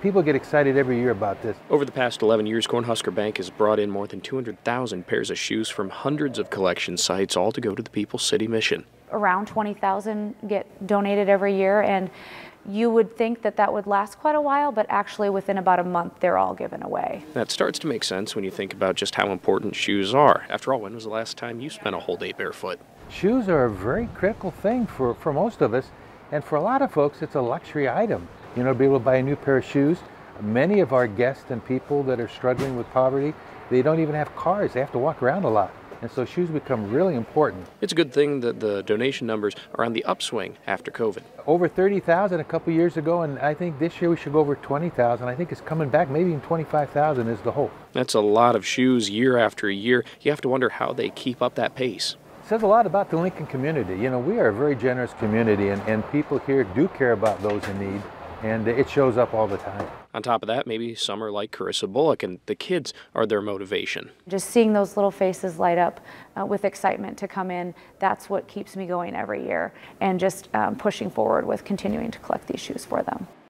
people get excited every year about this. Over the past 11 years, Cornhusker Bank has brought in more than 200,000 pairs of shoes from hundreds of collection sites, all to go to the People's City mission. Around 20,000 get donated every year, and you would think that that would last quite a while, but actually within about a month, they're all given away. That starts to make sense when you think about just how important shoes are. After all, when was the last time you spent a whole day barefoot? Shoes are a very critical thing for, for most of us, and for a lot of folks, it's a luxury item. You know, to be able to buy a new pair of shoes. Many of our guests and people that are struggling with poverty, they don't even have cars. They have to walk around a lot. And so shoes become really important. It's a good thing that the donation numbers are on the upswing after COVID. Over 30,000 a couple years ago, and I think this year we should go over 20,000. I think it's coming back, maybe even 25,000 is the hope. That's a lot of shoes year after year. You have to wonder how they keep up that pace. Says a lot about the Lincoln community. You know, we are a very generous community, and, and people here do care about those in need and it shows up all the time. On top of that, maybe some are like Carissa Bullock, and the kids are their motivation. Just seeing those little faces light up uh, with excitement to come in, that's what keeps me going every year, and just um, pushing forward with continuing to collect these shoes for them.